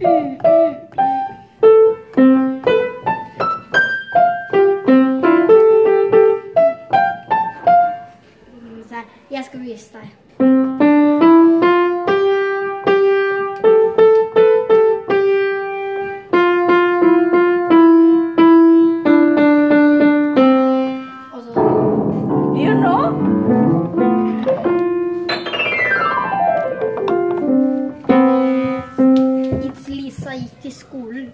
Mm, mm, mm. Jeg skal vise deg. Lisa gikk til skolen.